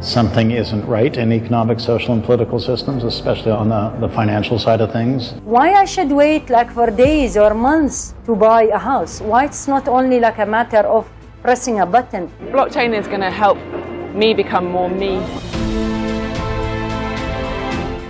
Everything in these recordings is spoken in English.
something isn't right in economic, social, and political systems, especially on the, the financial side of things. Why I should wait like for days or months to buy a house? Why it's not only like a matter of pressing a button? Blockchain is going to help me become more me.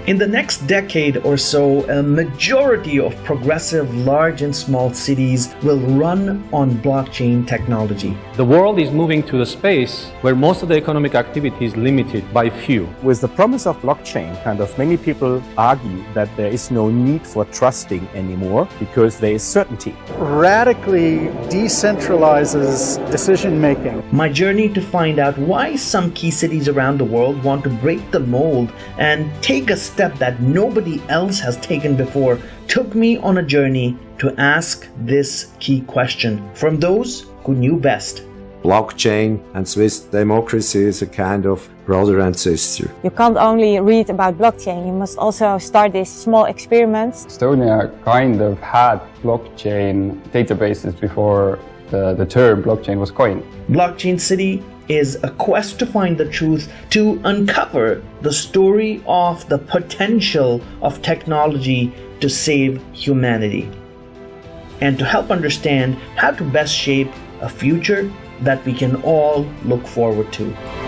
In the next decade or so, a majority of progressive large and small cities will run on blockchain technology. The world is moving to the space where most of the economic activity is limited by few. With the promise of blockchain, kind of many people argue that there is no need for trusting anymore because there is certainty. Radically decentralizes decision making. My journey to find out why some key cities around the world want to break the mold and take a step that nobody else has taken before took me on a journey to ask this key question from those who knew best. Blockchain and Swiss democracy is a kind of brother and sister. You can't only read about blockchain, you must also start these small experiments. Estonia kind of had blockchain databases before the, the term blockchain was coined. Blockchain City is a quest to find the truth, to uncover the story of the potential of technology to save humanity, and to help understand how to best shape a future that we can all look forward to.